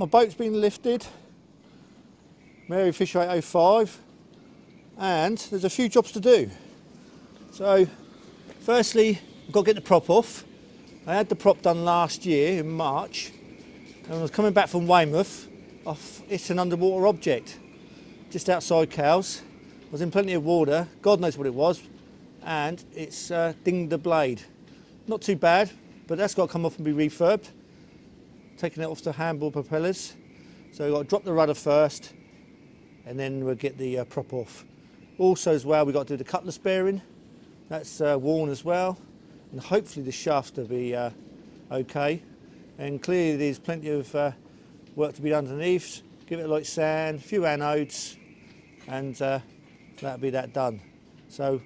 My boat's been lifted. Merry Fisher 805 and there's a few jobs to do. So firstly, I've got to get the prop off. I had the prop done last year in March and I was coming back from Weymouth off it's an underwater object just outside Cowes. I was in plenty of water, God knows what it was, and it's uh, dinged the blade. Not too bad, but that's got to come off and be refurbed. Taking it off the Hamble propellers. So we've got to drop the rudder first, and then we'll get the uh, prop off. Also as well, we've got to do the Cutless bearing. That's uh, worn as well. And hopefully the shaft will be uh, okay. And clearly there's plenty of uh, work to be done underneath. Give it a light sand, a few anodes, and uh, that'll be that done. So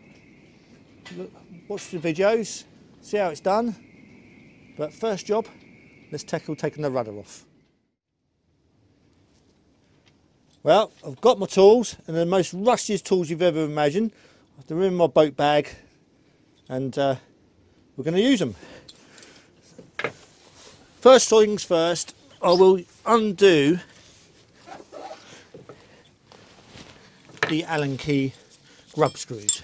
look, watch the videos, see how it's done. But first job, let's tackle taking the rudder off. Well, I've got my tools and the most rustiest tools you've ever imagined. They're in my boat bag and uh, we're going to use them. First things first, I will undo the Allen key grub screws.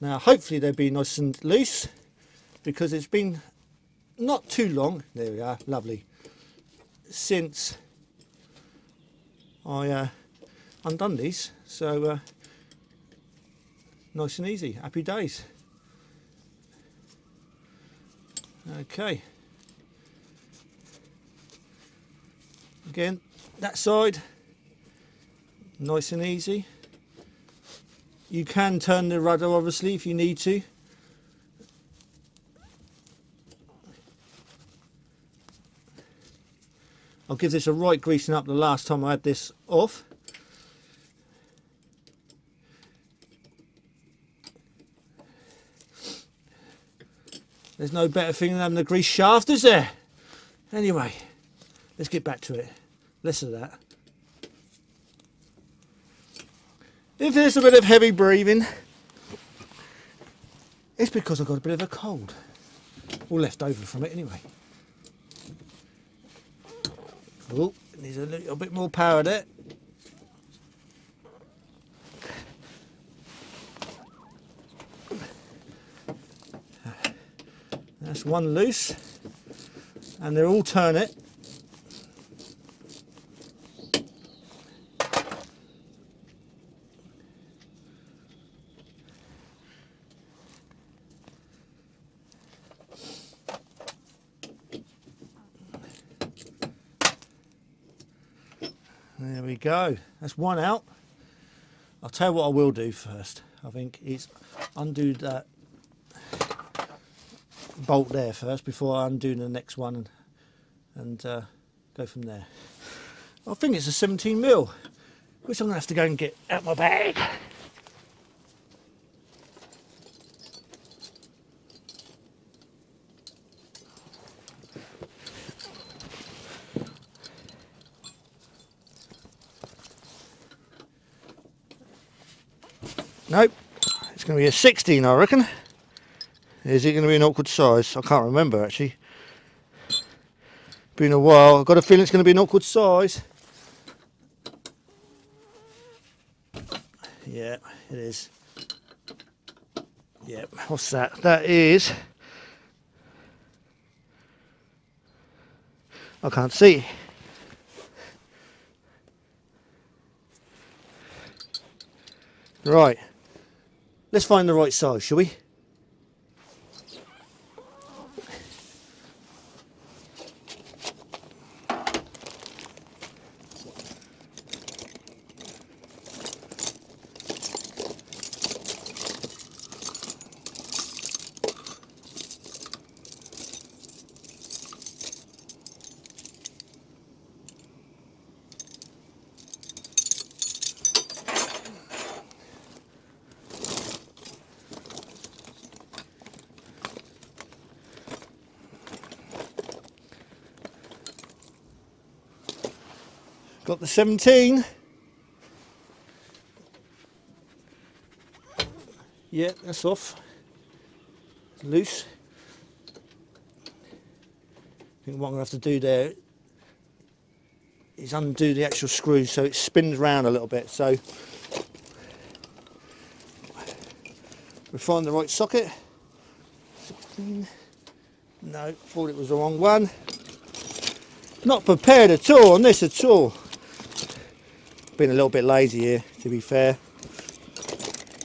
Now hopefully they'll be nice and loose because it's been not too long, there we are, lovely, since I uh, undone these. So uh, nice and easy, happy days. Okay. Again, that side, nice and easy. You can turn the rudder obviously if you need to. I'll give this a right greasing up the last time I had this off. There's no better thing than having a grease shaft, is there? Anyway, let's get back to it. Less of that. If there's a bit of heavy breathing, it's because I've got a bit of a cold. All left over from it anyway. Oh, needs a little bit more power there. That's one loose, and they're all go. That's one out. I'll tell you what I will do first. I think is undo that bolt there first before I undo the next one and, and uh, go from there. I think it's a 17 mil, which I'm gonna have to go and get out my bag. Nope, it's going to be a 16 I reckon. Is it going to be an awkward size? I can't remember actually. Been a while. I've got a feeling it's going to be an awkward size. Yeah, it is. Yeah, what's that? That is. I can't see. Right. Let's find the right size, shall we? Got the 17. Yeah, that's off. Loose. I think what I'm going to have to do there, is undo the actual screw so it spins round a little bit. So we find the right socket. 16. No, thought it was the wrong one. Not prepared at all on this at all. Been a little bit lazy here, to be fair.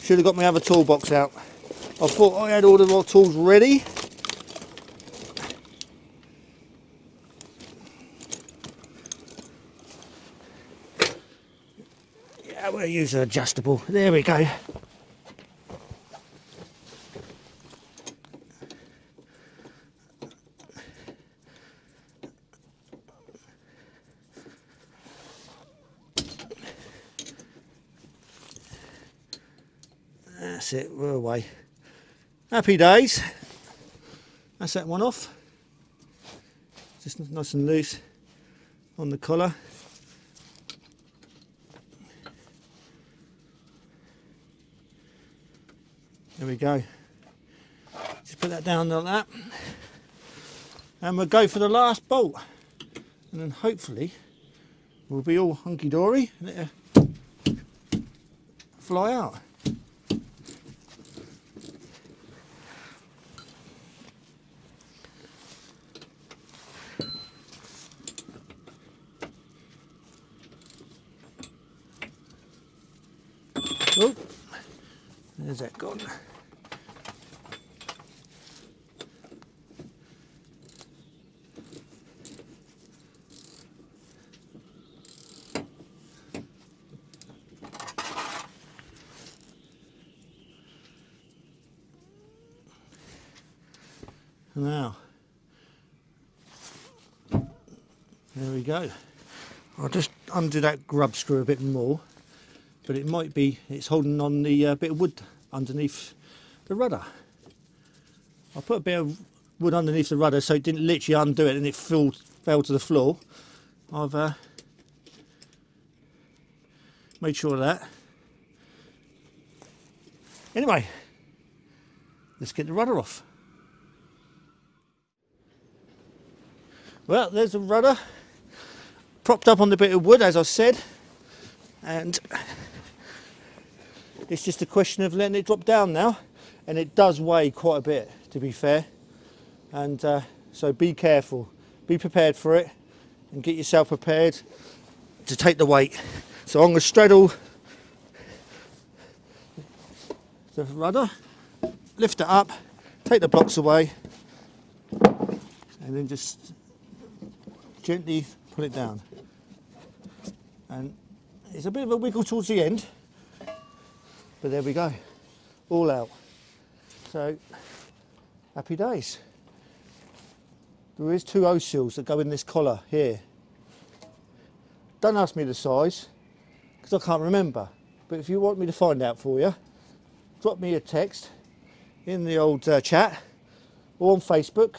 Should have got my other toolbox out. I thought I had all the tools ready. Yeah, we'll use an adjustable. There we go. That's it, we're away. Happy days. That's that one off. Just nice and loose on the collar. There we go. Just put that down like that. And we'll go for the last bolt. And then hopefully we'll be all hunky dory and it'll fly out. Oh, there's that gone. Now, there we go. I'll just undo that grub screw a bit more but it might be it's holding on the uh, bit of wood underneath the rudder. I put a bit of wood underneath the rudder so it didn't literally undo it and it fell, fell to the floor. I've uh, made sure of that. Anyway, let's get the rudder off. Well, there's the rudder propped up on the bit of wood as I said and it's just a question of letting it drop down now and it does weigh quite a bit to be fair. And uh, so be careful. Be prepared for it and get yourself prepared to take the weight. So I'm going to straddle the rudder lift it up take the blocks away and then just gently pull it down. And it's a bit of a wiggle towards the end but there we go, all out. So, happy days. There is two O-seals that go in this collar here. Don't ask me the size, because I can't remember. But if you want me to find out for you, drop me a text in the old uh, chat or on Facebook,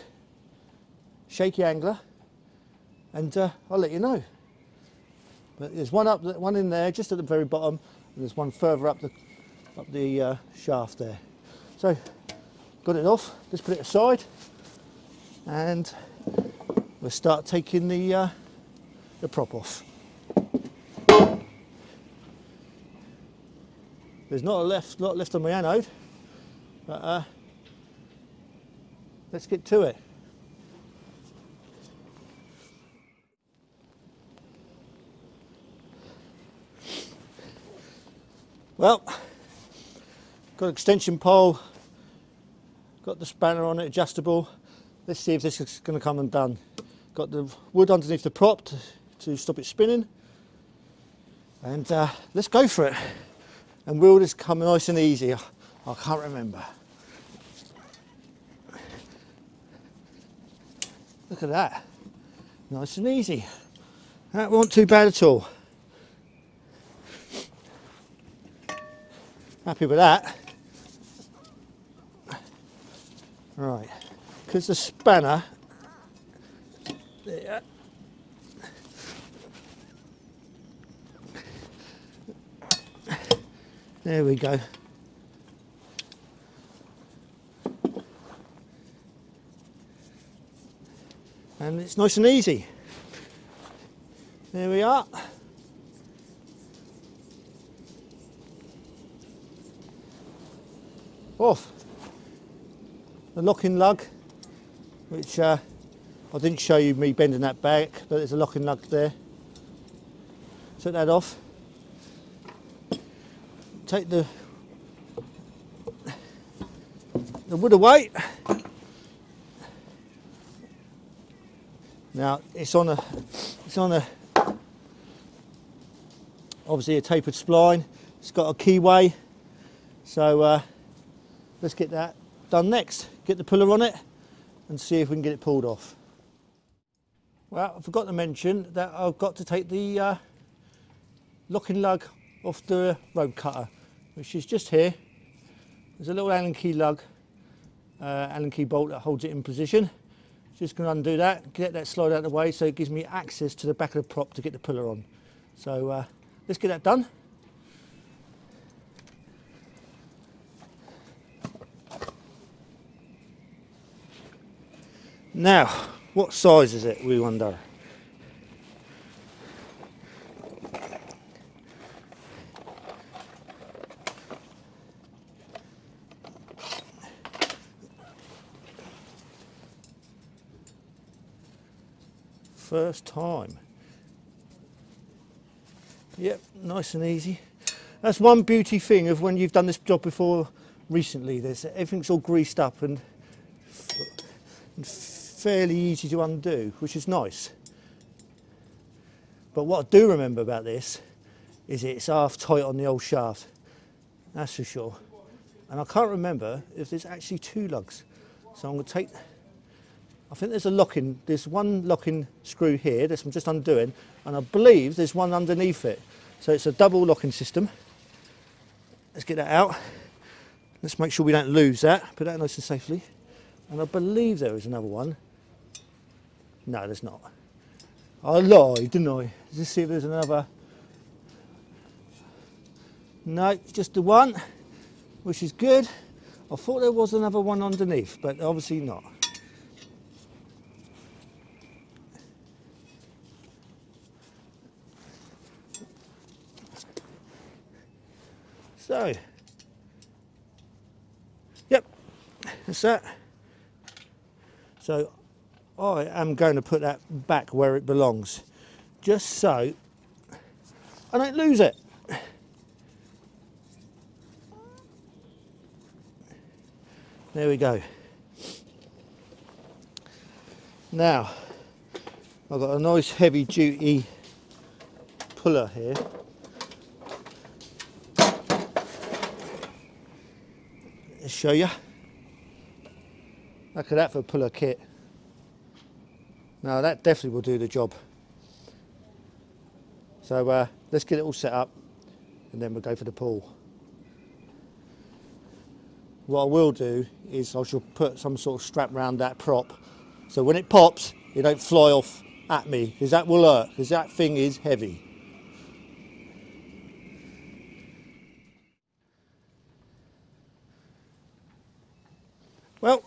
Shaky Angler, and uh, I'll let you know. But there's one up, one in there, just at the very bottom, and there's one further up the up the uh, shaft there. So got it off, let's put it aside and we'll start taking the, uh, the prop off. There's not a left, lot left on my anode, but uh, let's get to it. Well, Got an extension pole, got the spanner on it, adjustable. Let's see if this is going to come undone. Got the wood underneath the prop to, to stop it spinning. And uh, let's go for it. And will this come nice and easy? I can't remember. Look at that. Nice and easy. That wasn't too bad at all. Happy with that. Right, because the spanner, there, there we go. And it's nice and easy. There we are. Off. The locking lug, which uh, I didn't show you me bending that back, but there's a locking lug there. Take that off. Take the the wood away. Now it's on a it's on a obviously a tapered spline. It's got a keyway. So uh, let's get that done next. Get the puller on it and see if we can get it pulled off. Well, I forgot to mention that I've got to take the uh, locking lug off the rope cutter, which is just here. There's a little Allen key lug, uh, Allen key bolt that holds it in position. Just going to undo that, get that slide out of the way so it gives me access to the back of the prop to get the puller on. So uh, let's get that done. Now, what size is it, we wonder? First time. Yep, nice and easy. That's one beauty thing of when you've done this job before recently. There's everything's all greased up and, fairly easy to undo, which is nice. But what I do remember about this is it's half tight on the old shaft. That's for sure. And I can't remember if there's actually two lugs. So I'm going to take, I think there's a locking, there's one locking screw here that I'm just undoing, and I believe there's one underneath it. So it's a double locking system. Let's get that out. Let's make sure we don't lose that. Put that nice and safely. And I believe there is another one. No, there's not. I lied, didn't I? Let's see if there's another. No, just the one, which is good. I thought there was another one underneath, but obviously not. So, yep, that's that. So I am going to put that back where it belongs, just so I don't lose it. There we go. Now, I've got a nice heavy duty puller here. Let's show you. Look at that for a puller kit. Now that definitely will do the job. So uh, let's get it all set up and then we'll go for the pull. What I will do is I shall put some sort of strap around that prop so when it pops it don't fly off at me because that will hurt because that thing is heavy. Well,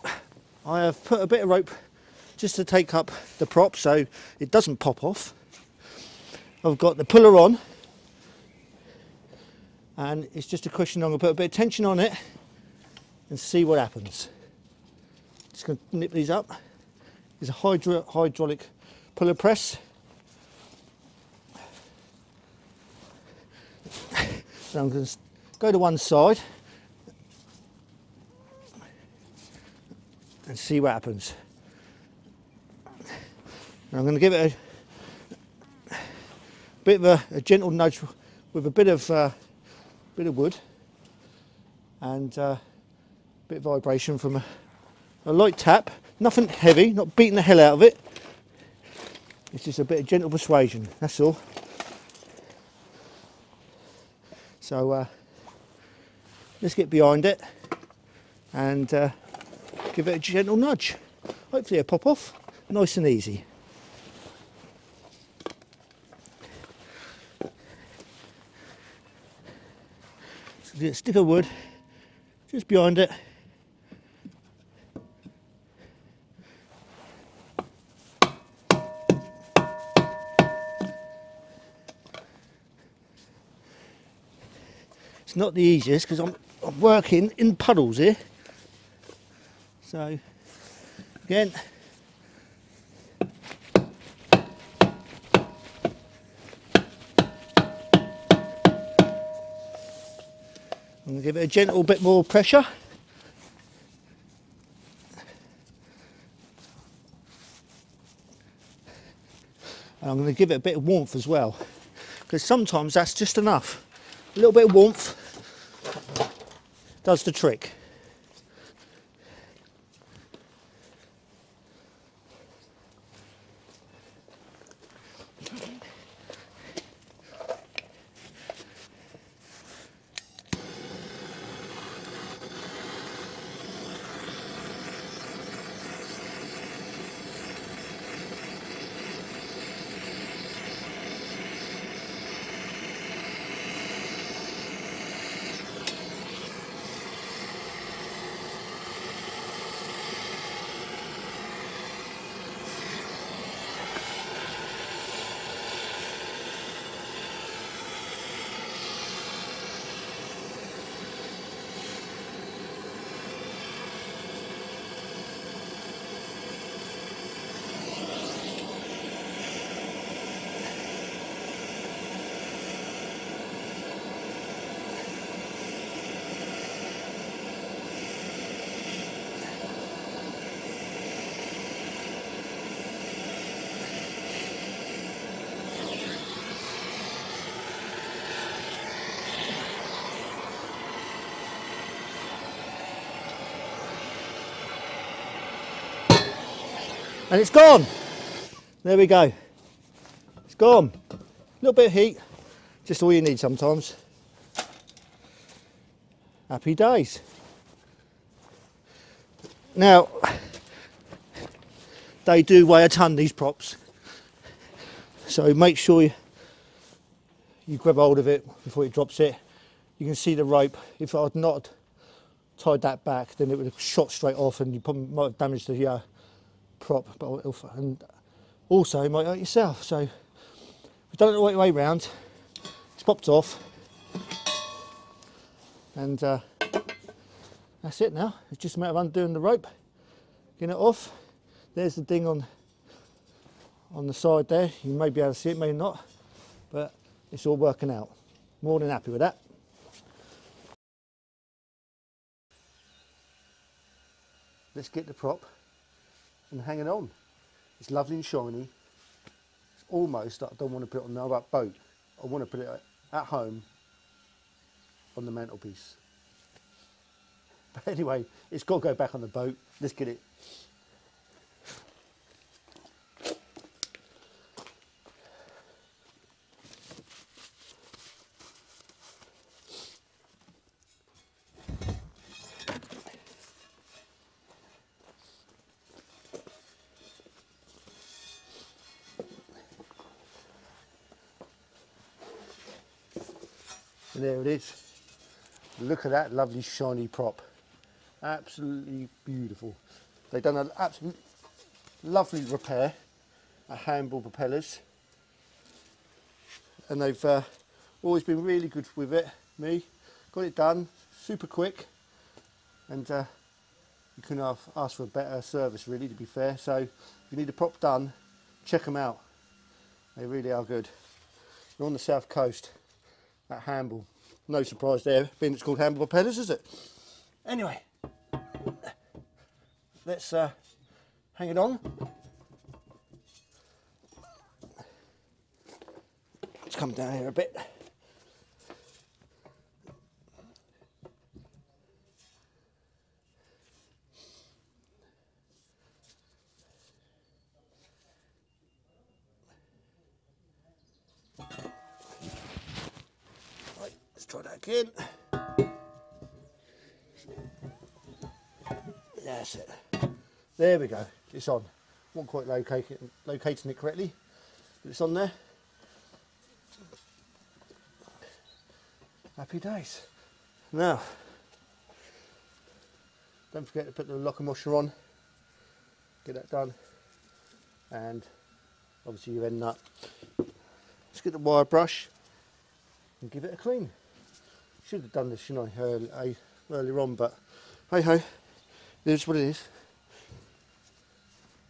I have put a bit of rope just to take up the prop so it doesn't pop off. I've got the puller on and it's just a question I'm going to put a bit of tension on it and see what happens. Just going to nip these up. There's a hydro hydraulic puller press. So I'm going to go to one side and see what happens. I'm going to give it a bit of a, a gentle nudge with a bit of uh, bit of wood and uh, a bit of vibration from a, a light tap. Nothing heavy, not beating the hell out of it. It's just a bit of gentle persuasion, that's all. So uh, let's get behind it and uh, give it a gentle nudge. Hopefully it'll pop off, nice and easy. the stick of wood just beyond it. It's not the easiest because I'm, I'm working in puddles here. So again, give it a gentle bit more pressure. And I'm going to give it a bit of warmth as well because sometimes that's just enough. A little bit of warmth does the trick. And it's gone. There we go. It's gone. A little bit of heat, just all you need sometimes. Happy days. Now, they do weigh a ton, these props. So make sure you, you grab hold of it before it drops it. You can see the rope. If I had not tied that back, then it would have shot straight off and you probably might have damaged the uh, prop, but and also you might hurt yourself. So we've done it the right way round. It's popped off, and uh, that's it now. It's just a matter of undoing the rope, getting it off. There's the ding on on the side there. You may be able to see it, may not, but it's all working out. More than happy with that. Let's get the prop and hang it on. It's lovely and shiny. It's almost I don't want to put it on another boat. I want to put it at home on the mantelpiece. But anyway, it's got to go back on the boat. Let's get it And there it is. Look at that lovely shiny prop. Absolutely beautiful. They've done an absolute lovely repair at Hamble propellers. And they've uh, always been really good with it, me. Got it done, super quick. And uh, you couldn't have asked for a better service really, to be fair. So if you need a prop done, check them out. They really are good. They're on the south coast that Hamble. No surprise there, being it's called Hamble propellers, is it? Anyway, let's uh, hang it on. Let's come down here a bit. Try. That's it. There we go. It's on. Not quite locating, locating it correctly, but it's on there. Happy days. Now, don't forget to put the locker washer on. Get that done. And obviously your end nut. Let's get the wire brush and give it a clean. Should have done this, shouldn't I, early, eh, earlier on, but hey ho, it is what it is.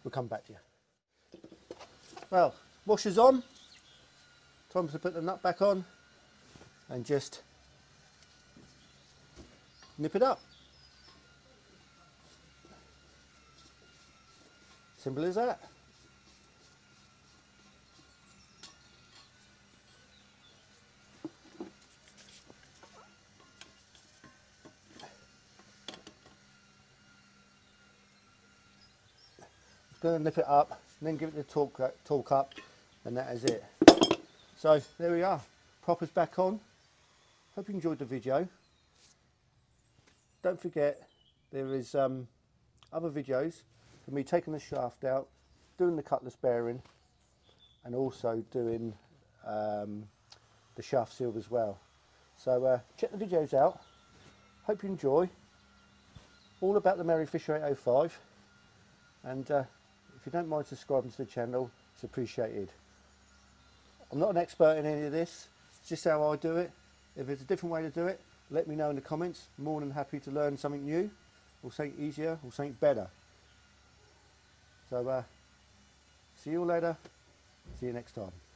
We'll come back to you. Well, washer's on. Time to put the nut back on and just nip it up. Simple as that. Going to nip it up and then give it the torque, uh, torque up and that is it. So there we are, proppers back on. Hope you enjoyed the video. Don't forget there is um, other videos for me taking the shaft out, doing the Cutless bearing and also doing um, the shaft seal as well. So uh, check the videos out. Hope you enjoy. All about the Merry Fisher 805 and uh, you don't mind subscribing to the channel, it's appreciated. I'm not an expert in any of this, it's just how I do it. If there's a different way to do it, let me know in the comments. More than happy to learn something new, or something easier, or something better. So, uh, see you all later. See you next time.